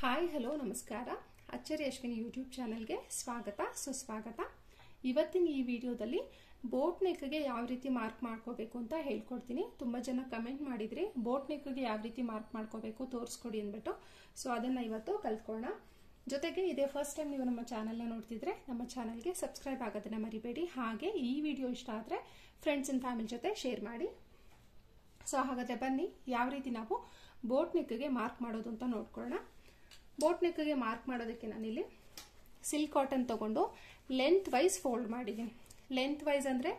Hi hello ನಮಸ್ಕಾರ. ಅಚ್ಚರಿ Ashwini YouTube ಚಾನಲ್ಗೆ ಸ್ವಾಗತ, ಸುಸ್ವಾಗತ. ಇವತ್ತಿನ ಈ ವಿಡಿಯೋದಲ್ಲಿ ಬೋಟ್ ನೆಕ್ಗೆ ಯಾವ ರೀತಿ ಮಾರ್ಕ್ ಮಾಡ್ಕೋಬೇಕು ಅಂತ ಹೇಳ್ಕೊಡ್ತೀನಿ. ತುಂಬ ಜನ ಕಮೆಂಟ್ ಮಾಡಿದ್ರಿ ಬೋಟ್ ನೆಕ್ಗೆ ಯಾವ ರೀತಿ ಮಾರ್ಕ್ ಮಾಡ್ಕೋಬೇಕು ತೋರಿಸ್ಕೊಡಿ ಅಂದ್ಬಿಟ್ಟು. ಸೊ ಅದನ್ನು ಇವತ್ತು ಕಲ್ತ್ಕೊಳ್ಳೋಣ. ಜೊತೆಗೆ ಇದೇ ಫಸ್ಟ್ ಟೈಮ್ ನೀವು ನಮ್ಮ ಚಾನಲ್ನ ನೋಡ್ತಿದ್ರೆ, ನಮ್ಮ ಚಾನಲ್ಗೆ ಸಬ್ಸ್ಕ್ರೈಬ್ ಆಗೋದನ್ನ ಮರಿಬೇಡಿ. ಹಾಗೆ ಈ ವಿಡಿಯೋ ಇಷ್ಟ ಆದರೆ ಫ್ರೆಂಡ್ಸ್ ಅಂಡ್ ಫ್ಯಾಮಿಲಿ ಜೊತೆ ಶೇರ್ ಮಾಡಿ. ಸೊ ಹಾಗಾದರೆ ಬನ್ನಿ, ಯಾವ ರೀತಿ ನಾವು ಬೋಟ್ ನೆಕ್ಗೆ ಮಾರ್ಕ್ ಮಾಡೋದು ಅಂತ ನೋಡ್ಕೊಳ್ಳೋಣ. ಬೋಟ್ ನೆಕ್ಗೆ ಮಾರ್ಕ್ ಮಾಡೋದಕ್ಕೆ ನಾನಿಲ್ಲಿ ಸಿಲ್ಕ್ ಕಾಟನ್ ತಗೊಂಡು ಲೆಂತ್ ವೈಸ್ ಫೋಲ್ಡ್ ಮಾಡಿದ್ದೀನಿ. ಲೆಂತ್ ವೈಸ್ ಅಂದರೆ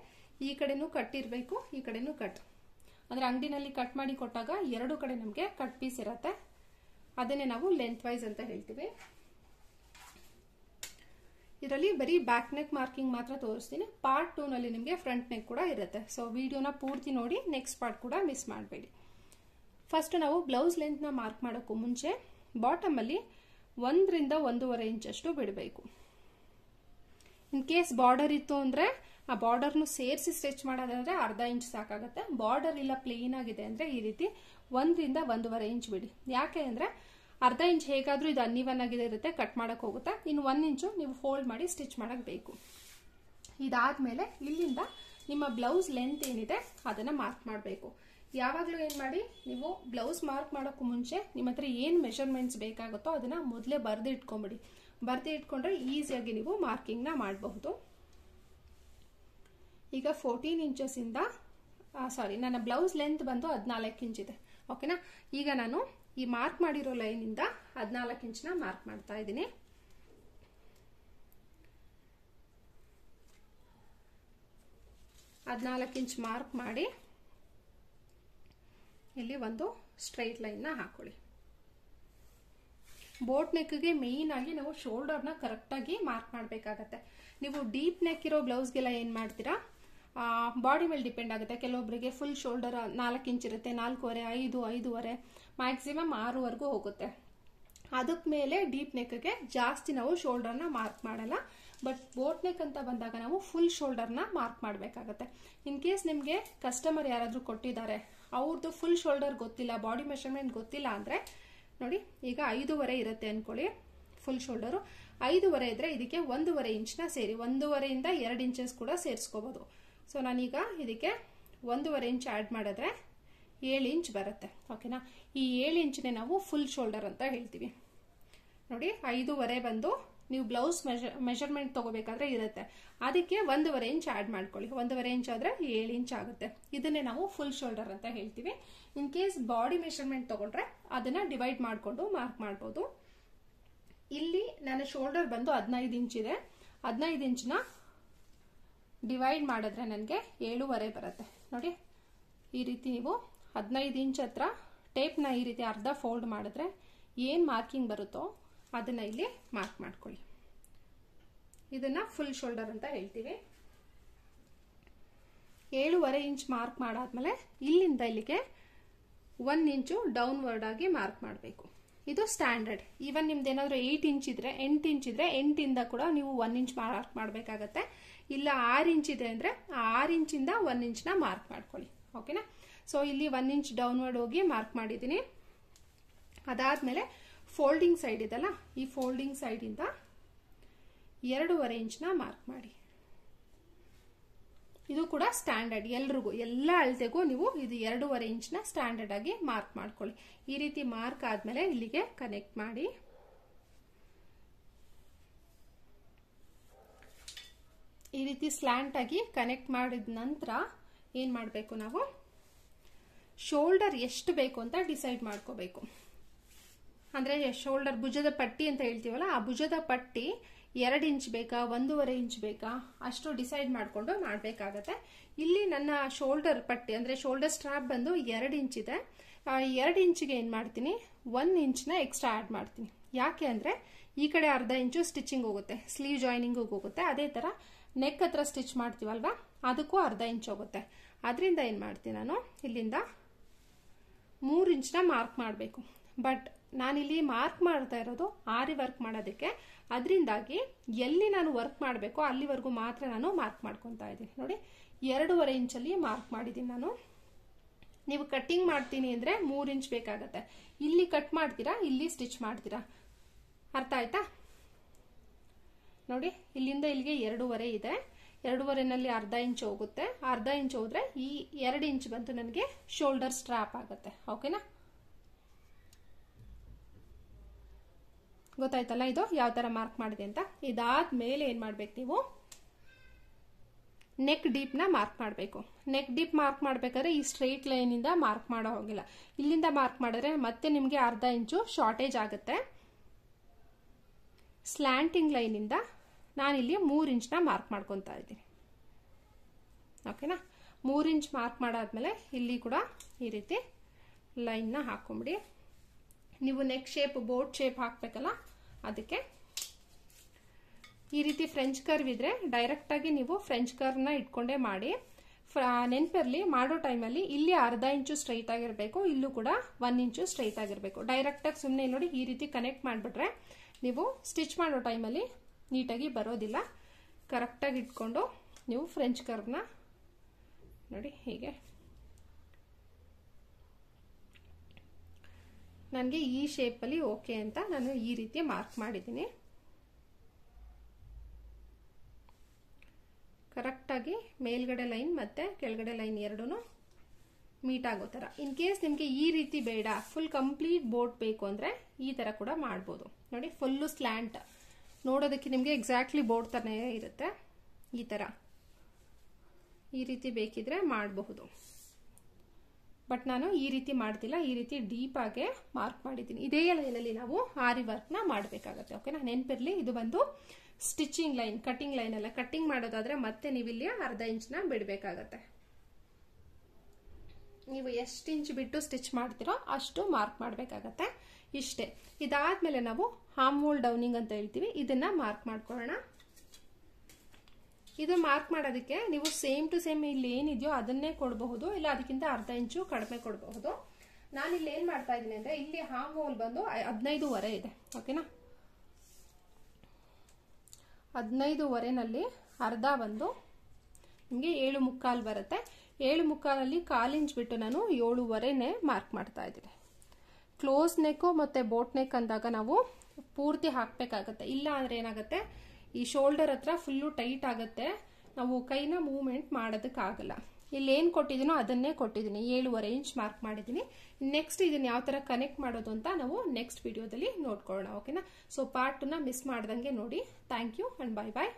ಈ ಕಡೆನೂ ಕಟ್ ಇರಬೇಕು, ಈ ಕಡೆನೂ ಕಟ್ ಅಂದರೆ ಅಂಗಡಿನಲ್ಲಿ ಕಟ್ ಮಾಡಿ ಕೊಟ್ಟಾಗ ಎರಡು ಕಡೆ ನಮಗೆ ಕಟ್ ಪೀಸ್ ಇರುತ್ತೆ. ಅದನ್ನೇ ನಾವು ಲೆಂತ್ ವೈಸ್ ಅಂತ ಹೇಳ್ತೀವಿ. ಇದರಲ್ಲಿ ಬರೀ ಬ್ಯಾಕ್ ನೆಕ್ ಮಾರ್ಕಿಂಗ್ ಮಾತ್ರ ತೋರಿಸ್ತೀನಿ. ಪಾರ್ಟ್ ಟೂ ನಲ್ಲಿ ನಿಮಗೆ ಫ್ರಂಟ್ ನೆಕ್ ಕೂಡ ಇರುತ್ತೆ. ಸೊ ವಿಡಿಯೋನ ಪೂರ್ತಿ ನೋಡಿ ನೆಕ್ಸ್ಟ್ ಪಾರ್ಟ್ ಕೂಡ ಮಿಸ್ ಮಾಡಬೇಡಿ. ಫಸ್ಟ್ ನಾವು ಬ್ಲೌಸ್ ಲೆಂತ್ನ ಮಾರ್ಕ್ ಮಾಡೋಕ್ಕೂ ಮುಂಚೆ ಬಾಟಮಲ್ಲಿ ಒಂದರಿಂದ ಒಂದೂವರೆ ಇಂಚಷ್ಟು ಬಿಡಬೇಕು. ಇನ್ ಕೇಸ್ ಬಾರ್ಡರ್ ಇತ್ತು ಅಂದರೆ ಆ ಬಾರ್ಡರ್ನು ಸೇರಿಸಿ ಸ್ಟಿಚ್ ಮಾಡೋದಂದ್ರೆ ಅರ್ಧ ಇಂಚ್ ಸಾಕಾಗುತ್ತೆ. ಬಾರ್ಡರ್ ಇಲ್ಲ ಪ್ಲೇನ್ ಆಗಿದೆ ಅಂದರೆ ಈ ರೀತಿ ಒಂದರಿಂದ ಒಂದೂವರೆ ಇಂಚ್ ಬಿಡಿ. ಯಾಕೆ ಅಂದರೆ ಅರ್ಧ ಇಂಚ್ ಹೇಗಾದರೂ ಇದು ಅನ್ನಿವನ್ ಆಗಿದೆ ಇರುತ್ತೆ ಕಟ್ ಮಾಡೋಕೆ ಹೋಗುತ್ತೆ. ಇನ್ನು ಒನ್ ಇಂಚು ನೀವು ಫೋಲ್ಡ್ ಮಾಡಿ ಸ್ಟಿಚ್ ಮಾಡೋಕ್ಕೆ ಬೇಕು. ಇದಾದ್ಮೇಲೆ ಇಲ್ಲಿಂದ ನಿಮ್ಮ ಬ್ಲೌಸ್ ಲೆಂತ್ ಏನಿದೆ, ಅದನ್ನು ಮಾರ್ಕ್ ಮಾಡಬೇಕು. ಯಾವಾಗಲೂ ಏನು ಮಾಡಿ, ನೀವು ಬ್ಲೌಸ್ ಮಾರ್ಕ್ ಮಾಡೋಕ್ಕೂ ಮುಂಚೆ ನಿಮ್ಮ ಹತ್ರ ಏನು ಮೆಷರ್ಮೆಂಟ್ಸ್ ಬೇಕಾಗುತ್ತೋ ಅದನ್ನು ಮೊದಲೇ ಬರೆದು ಇಟ್ಕೊಂಬಿಡಿ. ಬರೆದು ಇಟ್ಕೊಂಡ್ರೆ ಈಸಿಯಾಗಿ ನೀವು ಮಾರ್ಕಿಂಗ್ನ ಮಾಡಬಹುದು. ಈಗ ಫೋರ್ಟೀನ್ ಇಂಚಸ್ಸಿಂದ ಸಾರಿ ನನ್ನ ಬ್ಲೌಸ್ ಲೆಂತ್ ಬಂದು ಹದಿನಾಲ್ಕು ಇಂಚ್ ಇದೆ. ಓಕೆನಾ ಈಗ ನಾನು ಈ ಮಾರ್ಕ್ ಮಾಡಿರೋ ಲೈನಿಂದ ಹದಿನಾಲ್ಕು ಇಂಚ್ನ ಮಾರ್ಕ್ ಮಾಡ್ತಾ ಇದ್ದೀನಿ. ಹದಿನಾಲ್ಕು ಇಂಚ್ ಮಾರ್ಕ್ ಮಾಡಿ ಇಲ್ಲಿ ಒಂದು ಸ್ಟ್ರೈಟ್ ಲೈನ್ನ ಹಾಕೊಳ್ಳಿ. ಬೋಟ್ ನೆಕ್ಗೆ ಮೇಯ್ನ್ ಆಗಿ ನಾವು ಶೋಲ್ಡರ್ನ ಕರೆಕ್ಟಾಗಿ ಮಾರ್ಕ್ ಮಾಡಬೇಕಾಗತ್ತೆ. ನೀವು ಡೀಪ್ ನೆಕ್ ಇರೋ ಬ್ಲೌಸ್ಗೆಲ್ಲ ಏನು ಮಾಡ್ತೀರಾ? ಬಾಡಿ ಮೇಲೆ ಡಿಪೆಂಡ್ ಆಗುತ್ತೆ. ಕೆಲವೊಬ್ಬರಿಗೆ ಫುಲ್ ಶೋಲ್ಡರ್ ನಾಲ್ಕು ಇಂಚ್ ಇರುತ್ತೆ, ನಾಲ್ಕೂವರೆ, ಐದು, ಐದೂವರೆ ಮ್ಯಾಕ್ಸಿಮಮ್ ಆರೂವರೆಗೂ ಹೋಗುತ್ತೆ. ಅದಕ್ಕೆ ಮೇಲೆ ಡೀಪ್ ನೆಕ್ಗೆ ಜಾಸ್ತಿ ನಾವು ಶೋಲ್ಡರ್ನ ಮಾರ್ಕ್ ಮಾಡಲ್ಲ. ಬಟ್ ಬೋಟ್ ನೆಕ್ ಅಂತ ಬಂದಾಗ ನಾವು ಫುಲ್ ಶೋಲ್ಡರ್ನ ಮಾರ್ಕ್ ಮಾಡಬೇಕಾಗತ್ತೆ. ಇನ್ ಕೇಸ್ ನಿಮಗೆ ಕಸ್ಟಮರ್ ಯಾರಾದರೂ ಕೊಟ್ಟಿದ್ದಾರೆ ಅವ್ರದ್ದು ಫುಲ್ ಶೋಲ್ಡರ್ ಗೊತ್ತಿಲ್ಲ ಬಾಡಿ ಮೆಷರ್ಮೆಂಟ್ ಗೊತ್ತಿಲ್ಲ ಅಂದರೆ, ನೋಡಿ, ಈಗ ಐದೂವರೆ ಇರುತ್ತೆ ಅಂದ್ಕೊಳ್ಳಿ ಫುಲ್ ಶೋಲ್ಡರು ಐದೂವರೆ ಇದ್ದರೆ ಇದಕ್ಕೆ ಒಂದೂವರೆ ಇಂಚ್ನ ಸೇರಿ, ಒಂದೂವರೆಯಿಂದ ಎರಡು ಇಂಚಸ್ ಕೂಡ ಸೇರಿಸ್ಕೋಬೋದು. ಸೊ ನಾನೀಗ ಇದಕ್ಕೆ ಒಂದೂವರೆ ಇಂಚ್ ಆ್ಯಡ್ ಮಾಡಿದ್ರೆ ಏಳು ಇಂಚ್ ಬರುತ್ತೆ ಓಕೆನಾ ಈ ಏಳು ಇಂಚ್ನೇ ನಾವು ಫುಲ್ ಶೋಲ್ಡರ್ ಅಂತ ಹೇಳ್ತೀವಿ. ನೋಡಿ, ಐದೂವರೆ ಬಂದು ನೀವು ಬ್ಲೌಸ್ ಮೆಜರ್ ಮೆಷರ್ಮೆಂಟ್ ತಗೋಬೇಕಾದ್ರೆ ಇರುತ್ತೆ. ಅದಕ್ಕೆ ಒಂದೂವರೆ ಇಂಚ್ ಆ್ಯಡ್ ಮಾಡ್ಕೊಳ್ಳಿ. ಒಂದೂವರೆ ಇಂಚ್ ಆದರೆ ಏಳು ಇಂಚ್ ಆಗುತ್ತೆ. ಇದನ್ನೇ ನಾವು ಫುಲ್ ಶೋಲ್ಡರ್ ಅಂತ ಹೇಳ್ತೀವಿ. ಇನ್ ಕೇಸ್ ಬಾಡಿ ಮೆಷರ್ಮೆಂಟ್ ತಗೊಂಡ್ರೆ ಅದನ್ನು ಡಿವೈಡ್ ಮಾಡಿಕೊಂಡು ಮಾರ್ಕ್ ಮಾಡ್ಬೋದು. ಇಲ್ಲಿ ನನ್ನ ಶೋಲ್ಡರ್ ಬಂದು ಹದಿನೈದು ಇಂಚ್ ಇದೆ. ಹದಿನೈದು ಇಂಚ್ನ ಡಿವೈಡ್ ಮಾಡಿದ್ರೆ ನನಗೆ ಏಳುವರೆ ಬರುತ್ತೆ. ನೋಡಿ, ಈ ರೀತಿ ನೀವು ಹದಿನೈದು ಇಂಚ್ ಹತ್ರ ಟೇಪ್ನ ಈ ರೀತಿ ಅರ್ಧ ಫೋಲ್ಡ್ ಮಾಡಿದ್ರೆ ಏನು ಮಾರ್ಕಿಂಗ್ ಬರುತ್ತೋ ಅದನ್ನ ಇಲ್ಲಿ ಮಾರ್ಕ್ ಮಾಡ್ಕೊಳ್ಳಿ. ಇದನ್ನ ಫುಲ್ ಶೋಲ್ಡರ್ ಅಂತ ಹೇಳ್ತೀವಿ. ಏಳುವರೆ ಇಂಚ್ ಮಾರ್ಕ್ ಮಾಡಾದ್ಮೇಲೆ ಇಲ್ಲಿಂದ ಇಲ್ಲಿಗೆ ಒನ್ ಇಂಚು ಡೌನ್ವರ್ಡ್ ಆಗಿ ಮಾರ್ಕ್ ಮಾಡಬೇಕು. ಇದು ಸ್ಟ್ಯಾಂಡರ್ಡ್ ಈವನ್ ನಿಮ್ದು ಏನಾದರೂ ಏಯ್ಟ್ ಇಂಚ್ ಇದ್ರೆ, ಎಂಟು ಇಂಚ್ ಇದ್ರೆ, ಎಂಟಿಂದ ಕೂಡ ನೀವು ಒನ್ ಇಂಚ್ ಮಾರ್ಕ್ ಮಾಡಬೇಕಾಗತ್ತೆ. ಇಲ್ಲ ಆರು ಇಂಚ್ ಇದೆ ಅಂದರೆ ಆರು ಇಂಚಿಂದ ಒನ್ ಇಂಚ್ನ ಮಾರ್ಕ್ ಮಾಡ್ಕೊಳ್ಳಿ. ಓಕೆನಾ ಸೊ ಇಲ್ಲಿ ಒನ್ ಇಂಚ್ ಡೌನ್ವರ್ಡ್ ಹೋಗಿ ಮಾರ್ಕ್ ಮಾಡಿದ್ದೀನಿ. ಅದಾದಮೇಲೆ ಫೋಲ್ಡಿಂಗ್ ಸೈಡ್ ಇದೆಲ್ಲ ಈ ಫೋಲ್ಡಿಂಗ್ ಸೈಡಿಂದ ಎರಡೂವರೆ ಇಂಚ್ನ ಮಾರ್ಕ್ ಮಾಡಿ. ಇದು ಕೂಡ ಸ್ಟ್ಯಾಂಡರ್ಡ್ ಎಲ್ರಿಗೂ, ಎಲ್ಲ ಅಳತೆಗೂ ನೀವು ಇದು ಎರಡೂವರೆ ಇಂಚ್ನ ಸ್ಟ್ಯಾಂಡರ್ಡ್ ಆಗಿ ಮಾರ್ಕ್ ಮಾಡ್ಕೊಳ್ಳಿ. ಈ ರೀತಿ ಮಾರ್ಕ್ ಆದ್ಮೇಲೆ ಇಲ್ಲಿಗೆ ಕನೆಕ್ಟ್ ಮಾಡಿ. ಈ ರೀತಿ ಸ್ಲ್ಯಾಂಟ್ ಆಗಿ ಕನೆಕ್ಟ್ ಮಾಡಿದ ನಂತರ ಏನ್ ಮಾಡಬೇಕು ನಾವು? ಶೋಲ್ಡರ್ ಎಷ್ಟು ಬೇಕು ಅಂತ ಡಿಸೈಡ್ ಮಾಡ್ಕೋಬೇಕು. ಅಂದ್ರೆ ಶೋಲ್ಡರ್ ಭುಜದ ಪಟ್ಟಿ ಅಂತ ಹೇಳ್ತೀವಲ್ಲ, ಆ ಭುಜದ ಪಟ್ಟಿ ಎರಡು ಇಂಚ್ ಬೇಕಾ, ಒಂದೂವರೆ ಇಂಚ್ ಬೇಕಾ, ಅಷ್ಟು ಡಿಸೈಡ್ ಮಾಡಿಕೊಂಡು ಮಾಡಬೇಕಾಗತ್ತೆ. ಇಲ್ಲಿ ನನ್ನ ಶೋಲ್ಡರ್ ಪಟ್ಟಿ, ಅಂದರೆ ಶೋಲ್ಡರ್ ಸ್ಟ್ರಾಪ್ ಬಂದು ಎರಡು ಇಂಚ್ ಇದೆ. ಎರಡು ಇಂಚಿಗೆ ಏನು ಮಾಡ್ತೀನಿ ಒನ್ ಇಂಚ್ನ ಎಕ್ಸ್ಟ್ರಾ ಆ್ಯಡ್ ಮಾಡ್ತೀನಿ. ಯಾಕೆ ಅಂದರೆ, ಈ ಕಡೆ ಅರ್ಧ ಇಂಚು ಸ್ಟಿಚಿಂಗ್ ಹೋಗುತ್ತೆ ಸ್ಲೀವ್ ಜಾಯ್ನಿಂಗಿಗೆ ಹೋಗುತ್ತೆ. ಅದೇ ಥರ ನೆಕ್ ಹತ್ರ ಸ್ಟಿಚ್ ಮಾಡ್ತೀವಲ್ವ, ಅದಕ್ಕೂ ಅರ್ಧ ಇಂಚ್ ಹೋಗುತ್ತೆ. ಅದರಿಂದ ಏನು ಮಾಡ್ತೀನಿ ನಾನು, ಇಲ್ಲಿಂದ ಮೂರು ಇಂಚ್ನ ಮಾರ್ಕ್ ಮಾಡಬೇಕು. ಬಟ್ ನಾನಿಲ್ಲಿ ಮಾರ್ಕ್ ಮಾಡ್ತಾ ಇರೋದು ಆರಿ ವರ್ಕ್ ಮಾಡೋದಕ್ಕೆ. ಅದರಿಂದಾಗಿ ಎಲ್ಲಿ ನಾನು ವರ್ಕ್ ಮಾಡಬೇಕೋ ಅಲ್ಲಿವರೆಗೂ ಮಾತ್ರ ನಾನು ಮಾರ್ಕ್ ಮಾಡ್ಕೊತಾ ಇದ್ದೀನಿ. ನೋಡಿ, ಎರಡೂವರೆ ಇಂಚಲ್ಲಿ ಮಾರ್ಕ್ ಮಾಡಿದ್ದೀನಿ ನಾನು. ನೀವು ಕಟ್ಟಿಂಗ್ ಮಾಡ್ತೀನಿ ಅಂದರೆ ಮೂರು ಇಂಚ್ ಬೇಕಾಗತ್ತೆ. ಇಲ್ಲಿ ಕಟ್ ಮಾಡ್ತೀರಾ, ಇಲ್ಲಿ ಸ್ಟಿಚ್ ಮಾಡ್ತೀರಾ? ಅರ್ಥ ಆಯ್ತಾ? ನೋಡಿ, ಇಲ್ಲಿಂದ ಇಲ್ಲಿಗೆ ಎರಡೂವರೆ ಇದೆ. ಎರಡೂವರೆನಲ್ಲಿ ಅರ್ಧ ಇಂಚ್ ಹೋಗುತ್ತೆ. ಅರ್ಧ ಇಂಚ್ ಹೋದ್ರೆ ಈ ಎರಡು ಇಂಚ್ ಬಂತು ನನಗೆ ಶೋಲ್ಡರ್ ಸ್ಟ್ರಾಪ್ ಆಗುತ್ತೆ. ಓಕೆನಾ ಗೊತ್ತಾಯ್ತಲ್ಲ ಇದು? ಯಾವ ತರ ಮಾರ್ಕ್ ಮಾಡಿದೆ ಅಂತ? ಇದಾದ ಮೇಲೆ ಏನ್ ಮಾಡ್ಬೇಕು ನೀವು? ನೆಕ್ ಡೀಪ್ನ ಮಾರ್ಕ್ ಮಾಡಬೇಕು. ನೆಕ್ ಡೀಪ್ ಮಾರ್ಕ್ ಮಾಡ್ಬೇಕಾದ್ರೆ ಈ ಸ್ಟ್ರೈಟ್ ಲೈನ್ ಇಂದ ಮಾರ್ಕ್ ಮಾಡೋ ಹೋಗಿಲ್ಲ. ಇಲ್ಲಿಂದ ಮಾರ್ಕ್ ಮಾಡಿದ್ರೆ ಮತ್ತೆ ನಿಮಗೆ ಅರ್ಧ ಇಂಚು ಶಾರ್ಟೇಜ್ ಆಗುತ್ತೆ. ಸ್ಲ್ಯಾಂಟಿಂಗ್ ಲೈನ್ ಇಂದ ನಾನಿಲ್ಲಿ ಮೂರು ಇಂಚ್ನ ಮಾರ್ಕ್ ಮಾಡ್ಕೊತಾ ಇದ್ದೀನಿ. ಓಕೆನಾ ಮೂರು ಇಂಚ್ ಮಾರ್ಕ್ ಮಾಡಾದ್ಮೇಲೆ ಇಲ್ಲಿ ಕೂಡ ಈ ರೀತಿ ಲೈನ್ನ ಹಾಕೊಂಬಿಡಿ. ನೀವು ನೆಕ್ ಶೇಪ್ ಬೋಟ್ ಶೇಪ್ ಹಾಕ್ಬೇಕಲ್ಲ? ಅದಕ್ಕೆ ಈ ರೀತಿ ಫ್ರೆಂಚ್ ಕರ್ವ್ ಇದ್ರೆ ಡೈರೆಕ್ಟ್ ಆಗಿ ನೀವು ಫ್ರೆಂಚ್ ಕರ್ವ್ನ ಇಟ್ಕೊಂಡೇ ಮಾಡಿ. ನೆನಪಿರಲಿ, ಮಾಡೋ ಟೈಮಲ್ಲಿ ಇಲ್ಲಿ ಅರ್ಧ ಇಂಚು ಸ್ಟ್ರೈಟ್ ಆಗಿರಬೇಕು, ಇಲ್ಲೂ ಕೂಡ ಒನ್ ಇಂಚು ಸ್ಟ್ರೈಟ್ ಆಗಿರಬೇಕು. ಡೈರೆಕ್ಟಾಗಿ ಸುಮ್ಮನೆ ನೋಡಿ ಈ ರೀತಿ ಕನೆಕ್ಟ್ ಮಾಡಿಬಿಟ್ರೆ ನೀವು ಸ್ಟಿಚ್ ಮಾಡೋ ಟೈಮಲ್ಲಿ ನೀಟಾಗಿ ಬರೋದಿಲ್ಲ. ಕರೆಕ್ಟಾಗಿ ಇಟ್ಕೊಂಡು ನೀವು ಫ್ರೆಂಚ್ ಕರ್ವ್ನ ನೋಡಿ, ಹೀಗೆ ನನಗೆ ಈ ಶೇಪಲ್ಲಿ ಓಕೆ ಅಂತ ನಾನು ಈ ರೀತಿ ಮಾರ್ಕ್ ಮಾಡಿದ್ದೀನಿ. ಕರೆಕ್ಟಾಗಿ ಮೇಲ್ಗಡೆ ಲೈನ್ ಮತ್ತು ಕೆಳಗಡೆ ಲೈನ್ ಎರಡೂ ಮೀಟ್ ಆಗೋ ಥರ. ಇನ್ ಕೇಸ್ ನಿಮಗೆ ಈ ರೀತಿ ಬೇಡ ಫುಲ್ ಕಂಪ್ಲೀಟ್ ಬೋಟ್ ಬೇಕು ಅಂದರೆ ಈ ಥರ ಕೂಡ ಮಾಡ್ಬೋದು. ನೋಡಿ ಫುಲ್ಲು ಸ್ಲ್ಯಾಂಟ್ ನೋಡೋದಕ್ಕೆ ನಿಮಗೆ ಎಕ್ಸಾಕ್ಟ್ಲಿ ಬೋಟ್ ಥರನೇ ಇರುತ್ತೆ. ಈ ಥರ. ಈ ರೀತಿ ಬೇಕಿದ್ರೆ ಮಾಡಬಹುದು. ಬಟ್ ನಾನು ಈ ರೀತಿ ಮಾಡ್ತಿಲ್ಲ, ಈ ರೀತಿ ಡೀಪ್ ಆಗಿ ಮಾರ್ಕ್ ಮಾಡಿದ್ದೀನಿ. ಇದೇ ಲೈನಲ್ಲಿ ನಾವು ಆರಿ ವರ್ಕ್ನ ಮಾಡಬೇಕಾಗತ್ತೆ. ಓಕೆನಾ ನೆನಪಿರಲಿ, ಇದು ಬಂದು ಸ್ಟಿಚಿಂಗ್ ಲೈನ್ ಕಟಿಂಗ್ ಲೈನ್ ಅಲ್ಲ. ಕಟಿಂಗ್ ಮಾಡೋದಾದ್ರೆ ಮತ್ತೆ ನೀವು ಇಲ್ಲಿ ಅರ್ಧ ಇಂಚ್ನ ಬಿಡಬೇಕಾಗತ್ತೆ. ನೀವು ಎಷ್ಟು ಇಂಚ್ ಬಿಟ್ಟು ಸ್ಟಿಚ್ ಮಾಡ್ತಿರೋ ಅಷ್ಟು ಮಾರ್ಕ್ ಮಾಡಬೇಕಾಗತ್ತೆ. ಇಷ್ಟೇ. ಇದಾದ್ಮೇಲೆ ನಾವು ಹಾಮ್ ಹೋಲ್ ಡೌನಿಂಗ್ ಅಂತ ಹೇಳ್ತೀವಿ. ಇದನ್ನ ಮಾರ್ಕ್ ಮಾಡ್ಕೊಳ್ಳೋಣ. ಇದು ಮಾರ್ಕ್ ಮಾಡೋದಕ್ಕೆ ನೀವು ಸೇಮ್ ಟು ಸೇಮ್ ಇಲ್ಲಿ ಏನಿದೆಯೋ ಅದನ್ನೇ ಕೊಡಬಹುದು, ಇಲ್ಲ ಅದಕ್ಕಿಂತ ಅರ್ಧ ಇಂಚು ಕಡಿಮೆ ಕೊಡಬಹುದು. ನಾನು ಇಲ್ಲಿ ಏನು ಮಾಡ್ತಾ ಇದ್ದೀನಿ ಅಂದ್ರೆ ಇಲ್ಲಿ ಹಾಮ್ ಹೋಲ್ ಬಂದು ಹದಿನೈದುವರೆ ಇದೆ ಓಕೆನಾ ಹದಿನೈದುವರೆನಲ್ಲಿ ಅರ್ಧ ಬಂದು ನಿಮಗೆ ಏಳು ಮುಕ್ಕಾಲು ಬರುತ್ತೆ. ಏಳು ಮುಕ್ಕಾಲಲ್ಲಿ ಕಾಲು ಇಂಚ್ ಬಿಟ್ಟು ನಾನು ಏಳುವರೆನೇ ಮಾರ್ಕ್ ಮಾಡ್ತಾ ಇದ್ದೀನಿ. ಕ್ಲೋಸ್ ನೆಕ್ಕು ಮತ್ತು ಬೋಟ್ ನೆಕ್ ಅಂದಾಗ ನಾವು ಪೂರ್ತಿ ಹಾಕಬೇಕಾಗತ್ತೆ. ಇಲ್ಲ ಅಂದರೆ ಏನಾಗುತ್ತೆ? ಈ ಶೋಲ್ಡರ್ ಹತ್ರ ಫುಲ್ಲು ಟೈಟ್ ಆಗುತ್ತೆ. ನಾವು ಕೈನ ಮೂವ್ಮೆಂಟ್ ಮಾಡೋದಕ್ಕಾಗಲ್ಲ. ಇಲ್ಲಿ ಏನು ಕೊಟ್ಟಿದ್ದೀನೋ ಅದನ್ನೇ ಕೊಟ್ಟಿದ್ದೀನಿ. ಏಳುವರೆ ಇಂಚ್ ಮಾರ್ಕ್ ಮಾಡಿದ್ದೀನಿ. ನೆಕ್ಸ್ಟ್ ಇದನ್ನ ಯಾವ ಥರ ಕನೆಕ್ಟ್ ಮಾಡೋದು ಅಂತ ನಾವು ನೆಕ್ಸ್ಟ್ ವಿಡಿಯೋದಲ್ಲಿ ನೋಡ್ಕೊಳ್ಳೋಣ ಓಕೆನಾ ಸೊ ಪಾರ್ಟ್ನ ಮಿಸ್ ಮಾಡ್ದಂಗೆ ನೋಡಿ. Thank you and bye bye